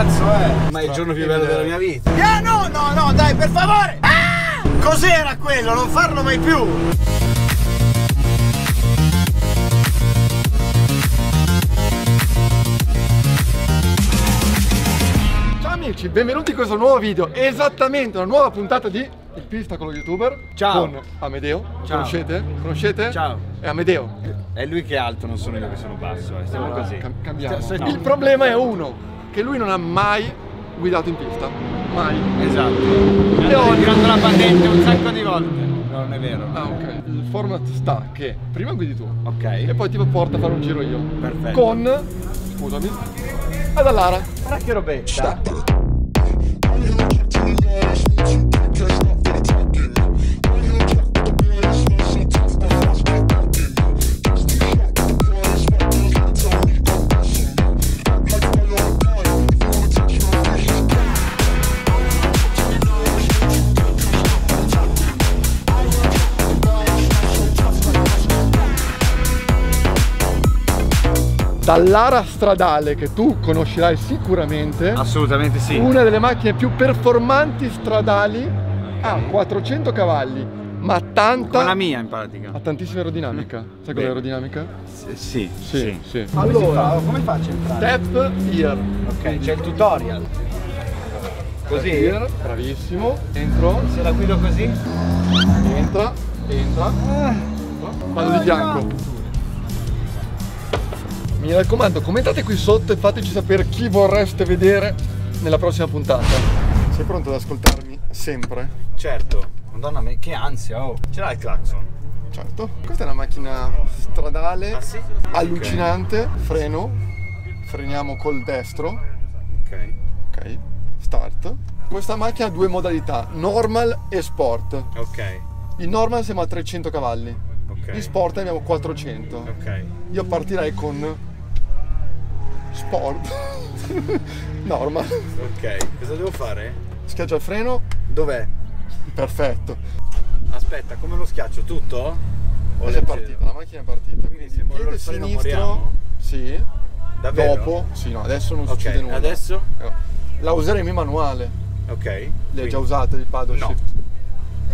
cazzo è? Ma è il giorno più bello della mia vita. Ah, no, no, no, dai, per favore! Ah! Cos'era quello? Non farlo mai più! Ciao amici, benvenuti in questo nuovo video, esattamente una nuova puntata di Il Pista con lo youtuber Ciao. con Amedeo, Ciao. conoscete? Conoscete? Ciao. È Amedeo. È lui che è alto, non sono io che sono basso. Eh. Stiamo così. Cam- cambiamo. Cioè, Il problema è uno, che lui non ha mai guidato in pista, mai. Esatto. Hanno ritirato la patente un sacco di volte. No, non è vero. Ah ok, il format sta che prima guidi tu Ok. e poi ti porta a fare un giro io. Perfetto. Con, scusami, ad Allara. Guarda che robetta. Dall'ara stradale che tu conoscerai sicuramente, Assolutamente sì. una delle macchine più performanti stradali ha 400 cavalli, ma tanta Con la mia in pratica. ha tantissima aerodinamica. Sai cos'è Beh. aerodinamica? Sì, sì. Sì, sì. Allora, come faccio a entrare? Step here. Ok, c'è il tutorial. Così? Here, bravissimo. Entro, Se la guido così? entra, entra. Vado di fianco. Mi raccomando, commentate qui sotto e fateci sapere chi vorreste vedere nella prossima puntata. Sei pronto ad ascoltarmi sempre? Certo. Madonna mia, che ansia, oh. Ce l'ha il clacson? Certo. Questa è una macchina stradale Ah sì? allucinante. Freno. Freniamo col destro. Ok. Ok. Start. Questa macchina ha due modalità, normal e sport. Ok. In normal siamo a 300 cavalli. Ok. In sport abbiamo 400. Ok. Io partirei con sport. normal. Ok. Cosa devo fare? Schiaccia il freno. Dov'è? Perfetto. Aspetta, come lo schiaccio? Tutto? O è partita, la macchina è partita. Quindi se mollo piede sinistro. moriamo? Sì. Davvero? Dopo. Sì, no, adesso non Ok, succede nulla. adesso? Eh, La useremo in manuale. Ok. Le hai Quindi- già usate il paddle No. shift?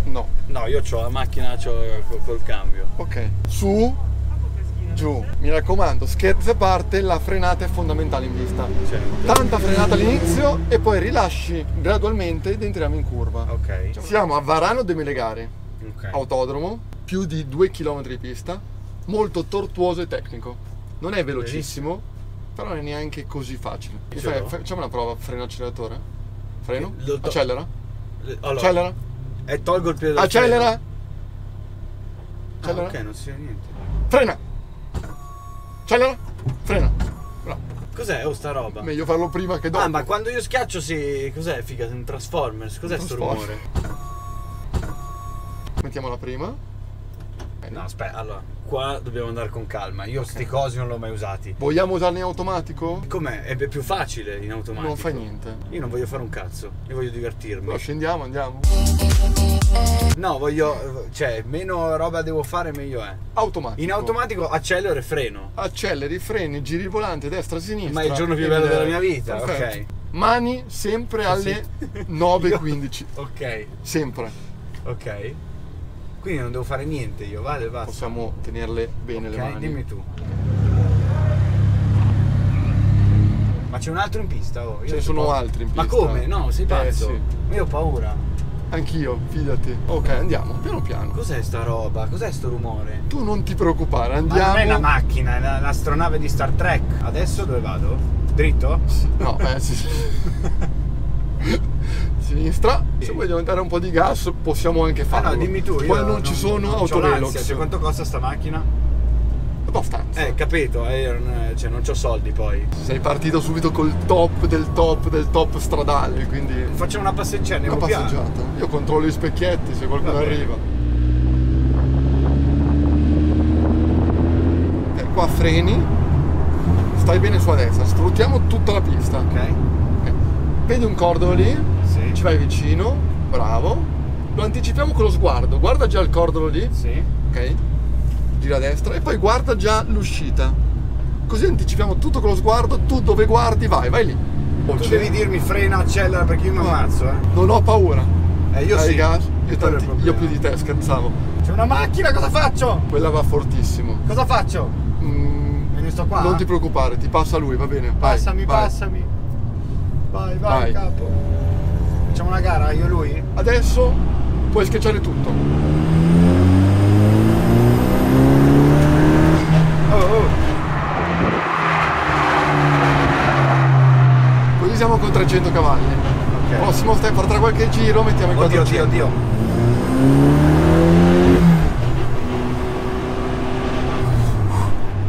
No. No, io ho la macchina c'ho col, col cambio. Ok. Su, giù. Mi raccomando, scherzi a parte, la frenata è fondamentale in pista. Certo. Tanta frenata all'inizio e poi rilasci gradualmente ed entriamo in curva. Ok. Siamo a Varano de Melegari, Ok. autodromo, più di 2 km di pista, molto tortuoso e tecnico. Non è velocissimo, però non è neanche così facile. Fai- facciamo una prova, freno acceleratore. Freno? To- Accelera. Allora, Accelera. E tolgo il piede dal Accelera. freno. Ah, Accelera. ok, non si vede niente. Frena. Accelera. Frena. Bravo. Cos'è? Oh, sta roba? Meglio farlo prima che dopo. Ah, ma quando io schiaccio si... Cos'è? Figa, un Transformers. Cos'è Un sto rumore? Mettiamola prima. Eh, No, aspetta, allora, qua dobbiamo andare con calma. Io sti cosi non l'ho mai usati. Vogliamo usarli in automatico? Com'è? È più facile in automatico. Non fa niente. Io non voglio fare un cazzo, io voglio divertirmi. No, scendiamo, andiamo. No, voglio. Cioè, meno roba devo fare, meglio è. Automatico. In automatico accelero e freno. Acceleri, freni, giri il volante, destra, sinistra. Ma è il giorno più bello della mia vita, Perfetto. ok. Mani sempre alle 9.15. Ok, Sempre. ok. Quindi non devo fare niente io, vale, basta. Possiamo tenerle bene le Ok, mani. dimmi tu. Ma c'è un altro in pista? Oh, Ce ne so sono po- altri in Ma pista. come? No, sei Eh, pazzo. sì. Io ho paura. Anch'io, fidati. Ok, andiamo, piano piano. Cos'è sta roba? Cos'è sto rumore? Tu non ti preoccupare, Ma andiamo. non è una macchina, è l'astronave di Star Trek. Adesso dove vado? Dritto? No, eh sì. sì. Sinistra. Se vuoi aumentare un po' di gas possiamo anche Ah farlo. no, dimmi tu. Io Poi non, ci sono c'ho autovelox. Cioè, quanto costa sta macchina? Abbastanza. Eh, capito, eh, non- cioè non c'ho soldi poi. Sei partito subito col top del top del top stradale, quindi Facciamo una passeggiata, una andiamo piano. passeggiata. Io controllo gli specchietti se qualcuno arriva. E qua freni. Stai bene sulla destra, sfruttiamo tutta la pista. Ok? Eh, Vedi un cordolo lì? Sì. Ci vai vicino, bravo. Lo anticipiamo con lo sguardo. Guarda già il cordolo lì, Sì. ok? Gira a destra e poi guarda già l'uscita. Così anticipiamo tutto con lo sguardo, tu dove guardi vai, vai lì. Tu C'è- devi dirmi frena, accelera perché io mi ammazzo, eh. Non ho paura. Eh, io Dai sì. gas, io, tanti- io più di te, scherzavo. C'è una macchina, cosa faccio? Quella va fortissimo. Cosa faccio? Mm, ne sto qua? non ti preoccupare, ti passa lui, va bene? Vai, Passami, vai. passami. Vai, vai, Vai. capo. Facciamo una gara, io e lui? Adesso puoi schiacciare tutto. Oh, oh. Così siamo con 300 cavalli. Ok. Prossimo step, farà qualche giro, mettiamo Oddio, 400. oddio, oddio.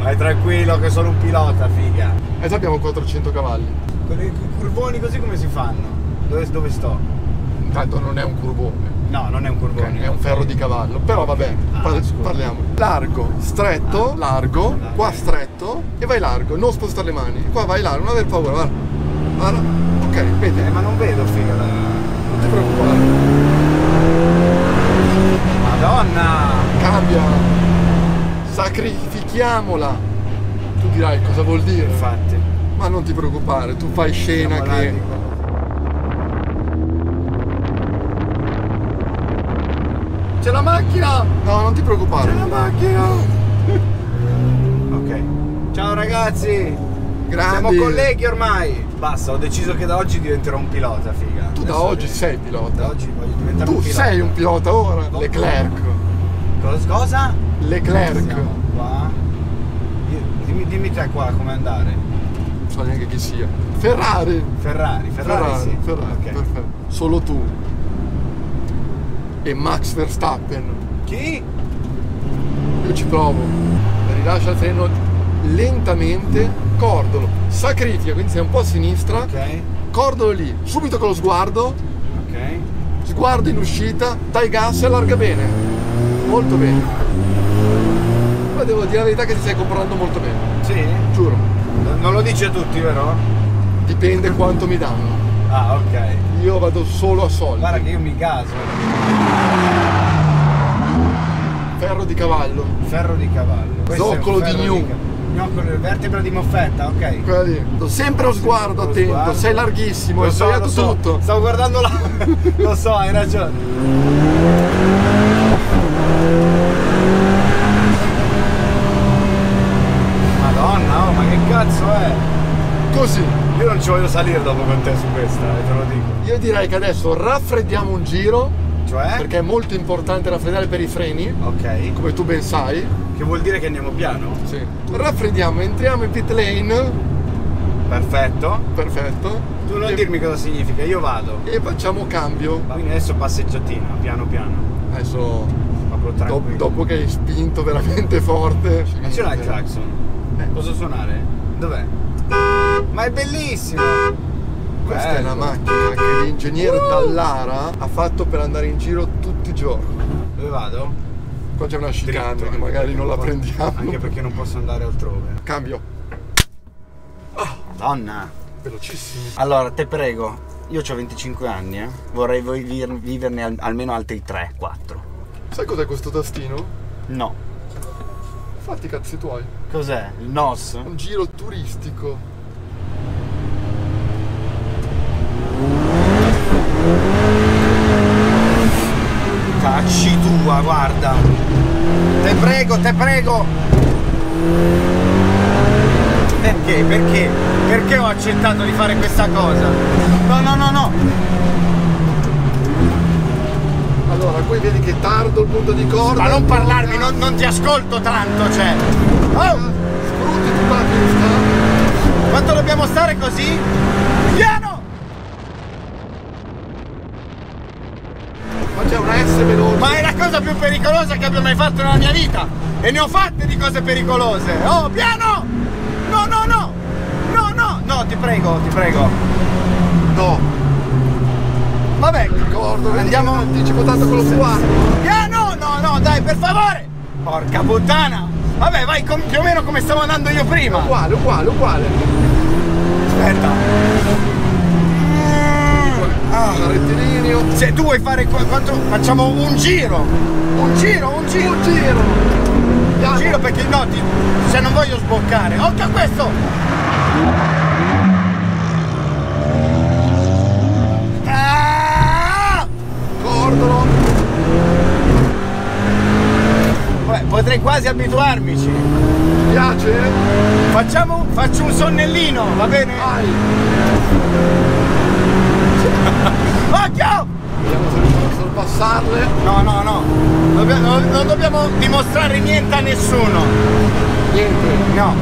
Vai tranquillo che sono un pilota, figa. E già abbiamo 400 cavalli. Quelli curvoni così come si fanno? Dove, dove sto? Intanto non è un curvone, No, non è un curvone. è un ferro di cavallo. Però va bene, Ah, par- scusa. parliamo. Largo, stretto, largo, qua stretto e vai largo, non spostare le mani. Qua vai largo, non aver paura, guarda. Guarda. Ok, vedi, Eh, ma non vedo, figa. la- non ti preoccupare. Madonna! Cambia. Sacrifichiamola. Tu dirai cosa vuol dire. Infatti. Ma non ti preoccupare, tu fai scena Siamo là che... qua. C'è la macchina! No, non ti preoccupare. C'è la macchina! Ok. Ciao ragazzi! Grandi. Siamo colleghi ormai! Basta, ho deciso che da oggi diventerò un pilota, figa. Tu da Adesso oggi che- sei pilota. Da oggi voglio diventare Tu un pilota. sei un pilota ora. Leclerc. Cosa? Leclerc. Qua. Dimmi, dimmi te qua come andare. Non so neanche chi sia. Ferrari. Ferrari, Ferrari, Ferrari, sì. Ferrari, Ok. perfetto. Solo tu. E Max Verstappen. Chi? Io ci provo. Rilascia il freno lentamente. Cordolo. Sacrifica, quindi sei un po' a sinistra. Ok, Cordolo lì. Subito con lo sguardo. ok. Sguardo in uscita. Dai gas e allarga bene. Molto bene. Ma devo dire la verità che ti stai comportando molto bene. Sì? Giuro. Non lo dice a tutti, vero? Dipende quanto mi danno. Ah, ok. Io vado solo a soldi. Guarda che io mi gaso. Ferro di cavallo. Ferro di cavallo. Questo è un Zoccolo di gnu. ca- Gnoccolo, vertebra di moffetta, ok. Quella lì. Sempre lo sguardo Lo attento, sguardo. sei larghissimo, hai so, sbagliato so. tutto. Stavo guardando là. lo so, hai ragione. Madonna, oh, ma che cazzo è? Così. Io non ci voglio salire dopo con te su questa, eh, te lo dico. Io direi che adesso raffreddiamo un giro, Cioè? perché è molto importante raffreddare per i freni, Ok. come tu ben sai. Che vuol dire che andiamo piano? Sì. Raffreddiamo, entriamo in pit lane, Perfetto. perfetto. Tu non e, dirmi cosa significa, io vado. e facciamo cambio. Quindi adesso passeggiatina, piano piano. Adesso, Proprio do- tranquillo. dopo che hai spinto veramente forte. Ma ce l'hai il clacson? Eh. Posso suonare? Dov'è? Ma è bellissimo! Questa è una Bello. macchina che l'ingegnere Dallara ha fatto per andare in giro tutti i giorni. Dove vado? Qua c'è una chicane Dritto, che magari non la posso- prendiamo. Anche perché non posso andare altrove. Cambio. Donna! Velocissimi. Allora, te prego, io ho 25 anni, eh. Vorrei vi- viverne al- almeno altri 3, 4. Sai cos'è questo tastino? No. Fatti i cazzi tuoi. Cos'è? Il NOS? Un giro turistico. Cacci tua, guarda! Te prego, te prego! Perché? Perché? Perché ho accettato di fare questa cosa? No, no, no, no! Allora, qui vedi che tardo il punto di corda. Ma non parlarmi, non, non ti ascolto tanto, cioè! Oh! Sfrutti tutta la pista. Quanto dobbiamo stare così? Pericolosa che abbia mai fatto nella mia vita! E ne ho fatte di cose pericolose! Oh, piano! No, no, no! No, no! No, ti prego, ti prego! No. Vabbè, Ricordo, Andiamo- anticipo tanto con lo sguardo. piano! No, no, dai, per favore! Porca puttana! Vabbè, vai com- più o meno come stavo andando io prima! Uguale, uguale, uguale. Aspetta! ah. rettilineo. Se tu vuoi fare quanto facciamo un giro. Un giro, un giro. Un giro. Un giro perché no, ti, se non voglio sboccare. Occhio a questo! Ah! Potrei quasi abituarmici. Ti piace? Facciamo, faccio un sonnellino, va bene? Vai. Occhio! Vediamo se riusciamo a sorpassarle. No, no, no. Dobbiamo- non dobbiamo dimostrare niente a nessuno. Niente. No.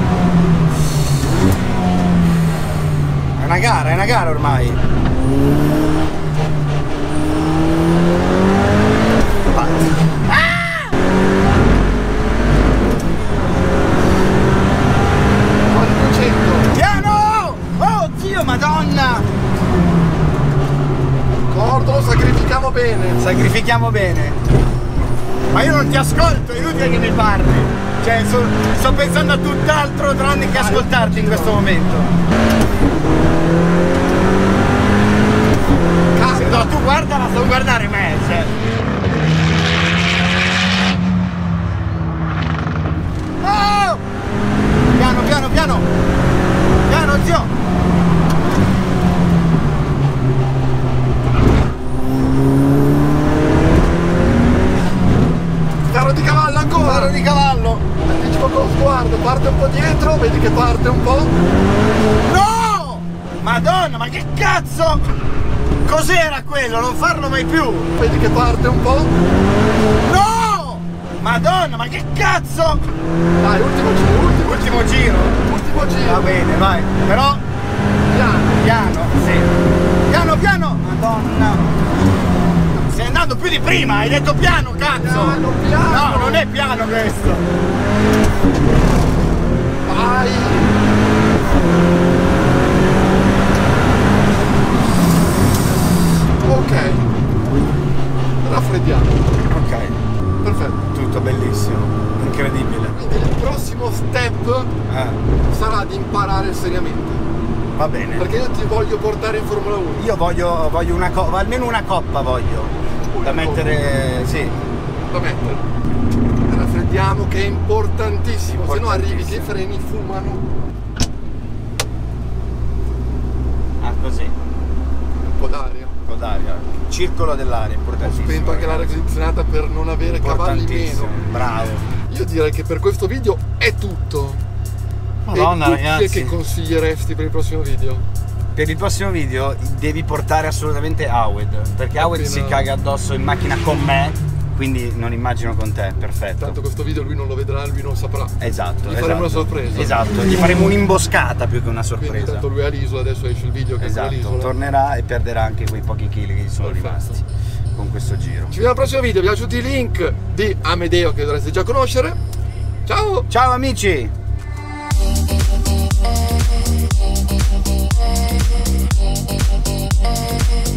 È una gara, è una gara ormai. Quasi 200. Piano! Oh zio, madonna! D'accordo, lo sacrifichiamo bene. Sacrifichiamo bene. Ma io non ti ascolto, è inutile che mi parli. Cioè, so- sto pensando a tutt'altro tranne che ascoltarti in questo momento. No, tu guardala, sto guardare me, cioè. Oh! Piano, piano, piano! Piano, zio! Carro di cavallo ancora. Vado di cavallo! Anticipo con lo sguardo, parte un po' dietro, vedi che parte un po'. No! Madonna, ma che cazzo! Cos'era quello? Non farlo mai più! Vedi che parte un po'. No! Madonna, ma che cazzo! Dai, ultimo giro, ultimo, Ultimo giro. ultimo Va giro. bene, vai. Però Piano. piano, sì. Piano, piano! Madonna! Stai andando più di prima, hai detto piano, cazzo! Piano, piano. No, non è piano questo! Vai. Ok. Raffreddiamo. Ok, Perfetto. tutto bellissimo, incredibile. Quindi il prossimo step Eh, sarà di imparare seriamente. va bene. Perché io ti voglio portare in Formula 1. Io voglio, voglio una coppa, almeno una coppa voglio. Da Una mettere. sì. Da mettere. Raffreddiamo che è importantissimo, se no arrivi che i freni fumano Ah, così. un po' d'aria. Un po' d'aria. Circolo dell'aria, Ho importantissimo. spento anche l'aria condizionata per non avere cavalli Importantissimo. meno. Bravo. Io direi che per questo video è tutto. Madonna, e ragazzi. che consiglieresti per il prossimo video? Per il prossimo video devi portare assolutamente Awed. Perché Awed Appena- si caga addosso in macchina con me quindi non immagino con te, perfetto. Tanto questo video lui non lo vedrà, lui non saprà. Esatto. Gli esatto. faremo una esatto. sorpresa. Esatto, gli faremo un'imboscata più che una sorpresa. Quindi lui è all'isola, adesso esce il video che esatto. è all'isola. tornerà e perderà anche quei pochi chili che gli sono perfetto. rimasti con questo giro. Ci vediamo al prossimo video, vi lascio tutti i link di Amedeo che dovreste già conoscere. Ciao! Ciao amici! Thank you.